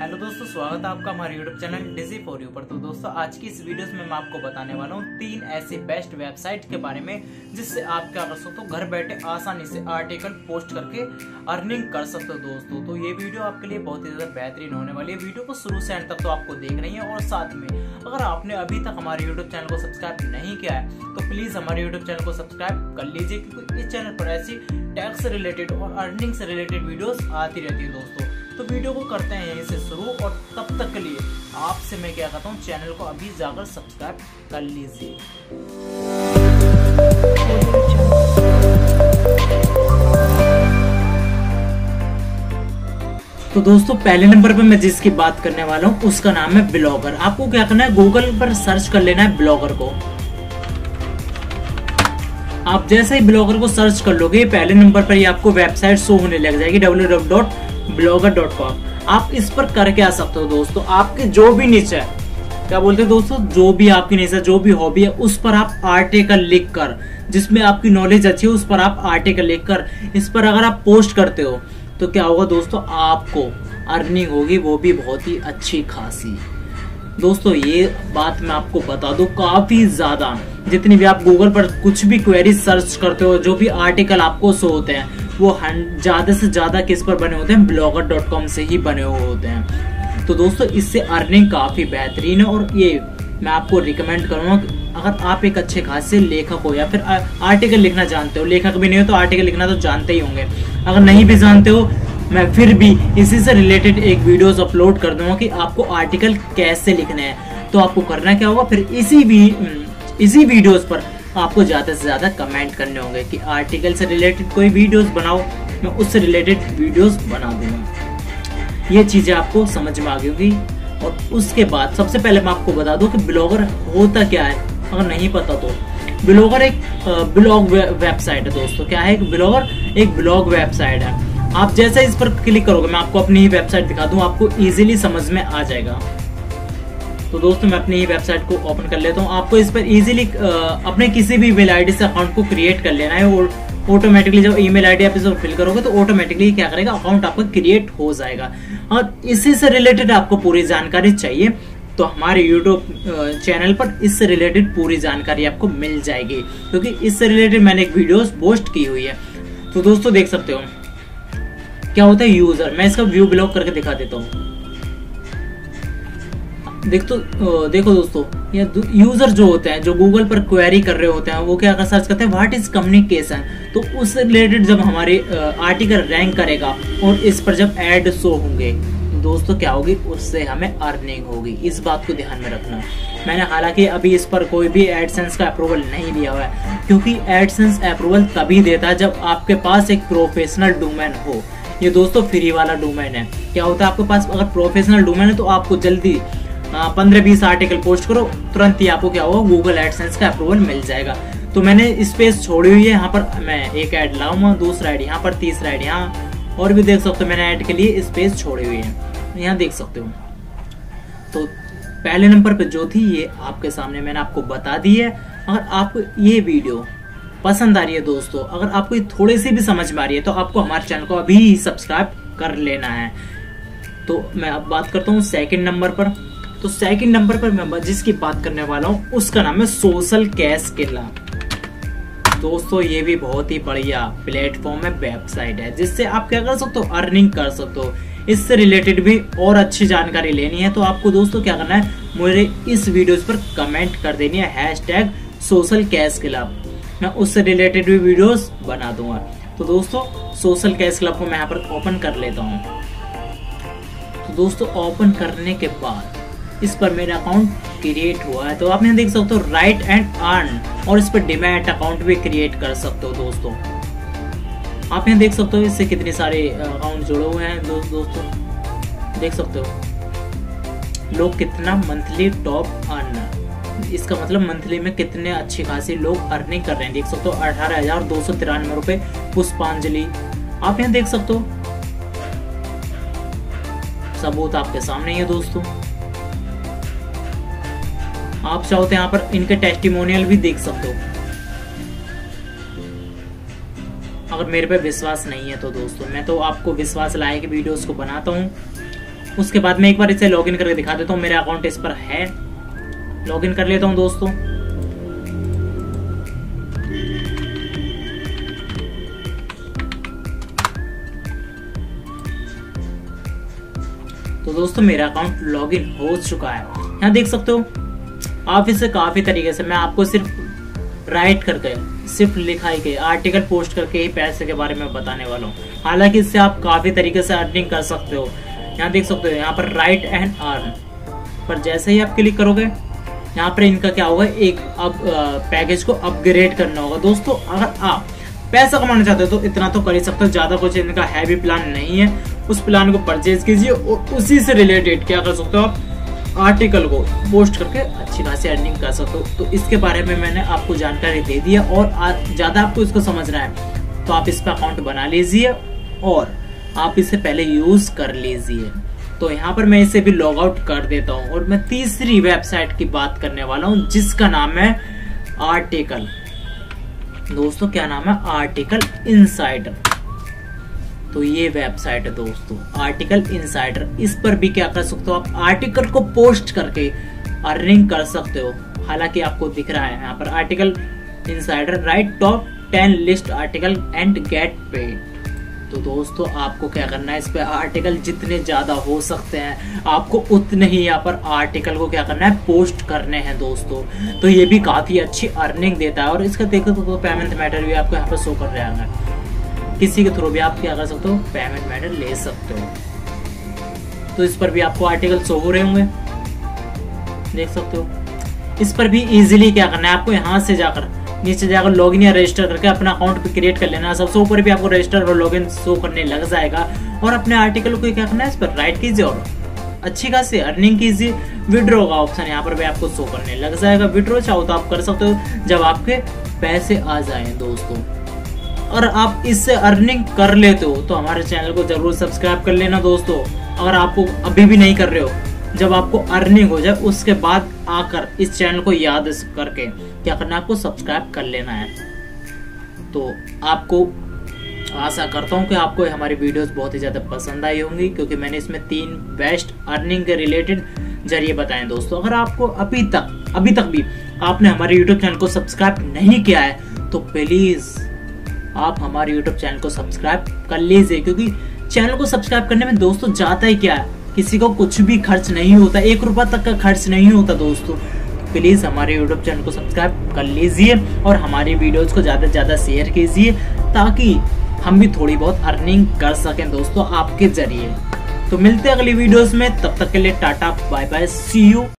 Hello दोस्तों, स्वागत है आपका हमारे YouTube channel Digi for you पर। तो दोस्तों, आज की इस वीडियो में मैं आपको बताने वाला हूँ तीन ऐसी बेस्ट वेबसाइट के बारे में, जिससे आप क्या कर सकते हो घर बैठे आसानी से आर्टिकल पोस्ट करके अर्निंग कर सकते हो दोस्तों। तो ये वीडियो आपके लिए बहुत ही ज़्यादा बेहतरीन होने वाली है। वीडियो को शुरू से एंड तक तो आपको देख रही है और साथ में अगर आपने अभी तक हमारे यूट्यूब चैनल को सब्सक्राइब नहीं किया है तो प्लीज़ हमारे यूट्यूब चैनल को सब्सक्राइब कर लीजिए, क्योंकि इस चैनल पर ऐसी टैक्स रिलेटेड और अर्निंग से रिलेटेड वीडियोस आती रहती है दोस्तों। तो वीडियो को करते हैं यहीं से शुरू और तब तक के लिए आपसे मैं क्या कहता हूँ, चैनल को अभी जाकर सब्सक्राइब कर लीजिए। तो दोस्तों, पहले नंबर पर मैं जिसकी बात करने वाला हूँ, उसका नाम है ब्लॉगर। आपको क्या करना है गूगल पर सर्च कर लेना है ब्लॉगर को। आप जैसे ही ब्लॉगर को सर्च कर लोगे, पहले नंबर पर ही आपको वेबसाइट शो होने लग जाएगी, डब्ल्यू ब्लॉगर डॉट कॉम आप इस पर करके आ सकते हो दोस्तों। आपके जो भी नीचे है क्या बोलते हैं दोस्तों? जो भी आपकी नेचर जो भी हॉबी है, उस पर आप आर्टिकल लिख कर जिसमें आपकी नॉलेज अच्छी है, उस पर आप आर्टिकल लिख कर इस पर अगर आप पोस्ट करते हो तो क्या होगा दोस्तों? आपको अर्निंग होगी, वो भी बहुत ही अच्छी खासी। दोस्तों, ये बात मैं आपको बता दूँ, काफ़ी ज़्यादा। जितनी भी आप गूगल पर कुछ भी क्वेरी सर्च करते हो, जो भी आर्टिकल आपको शो होते हैं वो ज़्यादा से ज़्यादा किस पर बने होते हैं? ब्लॉगर डॉट कॉम से ही बने हुए होते हैं। तो दोस्तों, इससे अर्निंग काफ़ी बेहतरीन है और ये मैं आपको रिकमेंड करूँगा अगर आप एक अच्छे खासे लेखक हो या फिर आर्टिकल लिखना जानते हो, लेखक भी नहीं हो तो आर्टिकल लिखना तो जानते ही होंगे। अगर नहीं भी जानते हो, मैं फिर भी इसी से रिलेटेड एक वीडियोस अपलोड कर दूँगा कि आपको आर्टिकल कैसे लिखने हैं। तो आपको करना क्या होगा? फिर इसी भी, इसी वीडियोस पर आपको ज़्यादा से ज़्यादा कमेंट करने होंगे कि आर्टिकल से रिलेटेड कोई वीडियोस बनाओ, मैं उससे रिलेटेड वीडियोस बना दूँगा। ये चीज़ें आपको समझ में आ गई होगी। और उसके बाद सबसे पहले मैं आपको बता दूँ कि ब्लॉगर होता क्या है, अगर नहीं पता तो। ब्लॉगर एक ब्लॉग वेबसाइट है दोस्तों। क्या है? एक ब्लॉगर एक ब्लॉग वेबसाइट है। आप जैसे इस पर क्लिक करोगे, मैं आपको अपनी ही वेबसाइट दिखा दूँ, आपको इजीली समझ में आ जाएगा। तो दोस्तों, मैं अपनी ही वेबसाइट को ओपन कर लेता हूँ। आपको इस पर इजीली अपने किसी भी ईमेल आईडी से अकाउंट को क्रिएट कर लेना है और ऑटोमेटिकली जब ईमेल आईडी आप इसको फिल करोगे तो ऑटोमेटिकली क्या करेगा? अकाउंट आपका क्रिएट हो जाएगा। और इसी से रिलेटेड आपको पूरी जानकारी चाहिए तो हमारे यूट्यूब चैनल पर इससे रिलेटेड पूरी जानकारी आपको मिल जाएगी, क्योंकि इससे रिलेटेड मैंने एक वीडियो पोस्ट की हुई है। तो दोस्तों, देख सकते हो। क्या होता है? यूज़र मैं इसका व्यू ब्लॉक करके दिखा देता हूँ। देख तो देखो दोस्तों, ये यूज़र जो होते हैं, जो गूगल पर क्वेरी कर रहे होते हैं, वो क्या सर्च करते हैं व्हाट इज़ कम्युनिकेशन तो उससे रिलेटेड जब हमारे आर्टिकल रैंक करेगा, और इस पर जब एड शो होंगे, दोस्तों क्या होगी? उससे हमें अर्निंग होगी। इस बात को ध्यान में रखना। मैंने हालाँकि अभी इस पर कोई भी एडसेंस का अप्रूवल नहीं लिया हुआ है, क्योंकि एडसेंस अप्रूवल तभी देता है जब आपके पास एक प्रोफेशनल डोमेन हो। ये दोस्तों फ्री वाला डोमेन है। क्या होता है, आपके पास अगर प्रोफेशनल डोमेन है तो आपको जल्दी पंद्रह बीस आर्टिकल पोस्ट करो, तुरंत ही आपको क्या होगा गूगल एडसेंस का अप्रूवल मिल जाएगा। तो मैंने स्पेस छोड़ी हुई है, यहाँ पर मैं एक ऐड लाऊँगा, दूसरा ऐड यहाँ पर, तीसरा ऐड यहाँ, और भी देख सकते हो मैंने ऐड के लिए स्पेस छोड़ी हुई है। यहाँ देख सकते हो। तो पहले नंबर पे जो थी, ये आपके सामने मैंने आपको बता दी है। अगर आपको ये वीडियो पसंद आ रही है दोस्तों, अगर आपको ये थोड़ी सी भी समझ में आ रही है तो आपको हमारे चैनल को अभी सब्सक्राइब कर लेना है। तो मैं अब बात करता हूँ सेकंड नंबर पर। तो सेकंड नंबर पर मैं जिसकी बात करने वाला हूँ, उसका नाम है सोशल कैश किला। दोस्तों, ये भी बहुत ही बढ़िया प्लेटफॉर्म है वेबसाइट है, जिससे आप क्या कर सकते हो अर्निंग कर सकते हो। इससे रिलेटेड भी और अच्छी जानकारी लेनी है तो आपको दोस्तों क्या करना है, मुझे इस वीडियोस पर कमेंट कर देनी है hash tag social cash club मैं उससे रिलेटेड भी वीडियोस बना दूँगा। तो दोस्तों सोशल कैश क्लब को मैं यहाँ पर ओपन कर लेता हूँ। तो दोस्तों ओपन करने के बाद इस पर मेरा अकाउंट क्रिएट हुआ है। तो आप यहाँ देख सकते हो राइट एंड अर्न और इस पर डिमैट अकाउंट भी क्रिएट कर सकते हो दोस्तों। आप यहाँ देख सकते हो इससे कितने सारे अकाउंट जुड़े हुए हैं दोस्त दोस्तों। देख सकते हो। लोग कितना मंथली टॉप अर्न इसका मतलब मंथली में कितने अच्छी खासी लोग अर्निंग कर रहे हैं। देख सकते हो अठारह हज़ार दो सौ तिरानवे रुपए पुष्पांजलि। आप यहाँ देख सकते हो। सबूत आपके सामने ही है दोस्तों। आप चाहो तो यहाँ पर इनके टेस्टिमोनियल भी देख सकते हो। अगर मेरे पे विश्वास नहीं है तो दोस्तों, मैं तो आपको विश्वास लाए कि वीडियोस को बनाता हूँ। उसके बाद मैं एक बार इसे लॉगिन करके दिखा देता हूँ, मेरा अकाउंट इस पर है। लॉगिन कर लेता हूँ दोस्तों। तो दोस्तों, मेरा अकाउंट लॉगिन हो चुका है। यहाँ देख सकते हो आप इसे काफ़ी तरीके से, मैं आपको सिर्फ़ राइट करके सिर्फ़ लिखाई के आर्टिकल पोस्ट करके ही पैसे के बारे में बताने वाला हूँ। हालाँकि इससे आप काफ़ी तरीके से अर्निंग कर सकते हो। यहाँ देख सकते हो, यहाँ पर राइट एंड अर्न पर जैसे ही आप क्लिक करोगे, यहाँ पर इनका क्या होगा, एक अब पैकेज को अपग्रेड करना होगा। दोस्तों, अगर आप पैसा कमाना चाहते हो तो इतना तो कर ही सकते हो, ज़्यादा कुछ इनका हैवी प्लान नहीं है। उस प्लान को परचेज कीजिए और उसी से रिलेटेड क्या कर सकते हो आप? आर्टिकल को पोस्ट करके अच्छी खासी अर्निंग कर सकते हो तो इसके बारे में मैंने आपको जानकारी दे दी है और ज़्यादा आपको इसको समझना है तो आप इस पर अकाउंट बना लीजिए और आप इसे पहले यूज़ कर लीजिए। तो यहाँ पर मैं इसे भी लॉग आउट कर देता हूँ और मैं तीसरी वेबसाइट की बात करने वाला हूँ, जिसका नाम है आर्टिकल दोस्तों, क्या नाम है? आर्टिकल इनसाइडर तो ये वेबसाइट है दोस्तों आर्टिकल इनसाइडर इस पर भी क्या कर सकते हो आप? आर्टिकल को पोस्ट करके अर्निंग कर सकते हो। हालाँकि आपको दिख रहा है यहाँ पर article insider write top ten list article and get पे तो दोस्तों, आपको क्या करना है? इस पर आर्टिकल जितने ज़्यादा हो सकते हैं, आपको उतने ही यहाँ पर आर्टिकल को क्या करना है? पोस्ट करने हैं दोस्तों। तो ये भी काफ़ी अच्छी अर्निंग देता है। और इसका देखो तो पेमेंट मैटर भी आपको यहाँ पर शो कर रहा है किसी के थ्रू भी आप क्या कर सकते हो? पेमेंट मेथड ले सकते हो। तो इस पर भी आपको आर्टिकल शो हो रहे होंगे। देख सकते हो। इस पर भी इजीली क्या करना है आपको? यहाँ से जाकर, नीचे जाकर लॉगिन या रजिस्टर करके अपना अकाउंट भी क्रिएट कर लेना। सबसे ऊपर भी आपको रजिस्टर और लॉगिन शो करने लग जाएगा। और अपने आर्टिकल को क्या करना है? इस पर राइट कीजिए और अच्छी खासी अर्निंग कीजिए। विड्रॉ का ऑप्शन यहाँ पर भी आपको शो करने लग जाएगा। विड्रॉ चाहो तो आप कर सकते हो, जब आपके पैसे आ जाए दोस्तों। और आप इससे अर्निंग कर लेते हो तो हमारे चैनल को ज़रूर सब्सक्राइब कर लेना दोस्तों। अगर आपको अभी भी नहीं कर रहे हो, जब आपको अर्निंग हो जाए, उसके बाद आकर इस चैनल को याद करके क्या करना आपको सब्सक्राइब कर लेना है। तो आपको आशा करता हूँ कि आपको हमारी वीडियोस बहुत ही ज़्यादा पसंद आई होंगी, क्योंकि मैंने इसमें तीन बेस्ट अर्निंग के रिलेटेड ज़रिए बताए दोस्तों। अगर आपको अभी तक अभी तक भी आपने हमारे यूट्यूब चैनल को सब्सक्राइब नहीं किया है तो प्लीज़ आप हमारे यूट्यूब चैनल को सब्सक्राइब कर लीजिए, क्योंकि चैनल को सब्सक्राइब करने में दोस्तों जाता ही क्या है? किसी को कुछ भी खर्च नहीं होता, एक रुपया तक का खर्च नहीं होता दोस्तों। प्लीज़ हमारे यूट्यूब चैनल को सब्सक्राइब कर लीजिए और हमारे वीडियोज़ को ज़्यादा से ज़्यादा शेयर कीजिए, ताकि हम भी थोड़ी बहुत अर्निंग कर सकें दोस्तों आपके ज़रिए। तो मिलते हैं अगली वीडियोस में, तब तक के लिए tata bye bye see you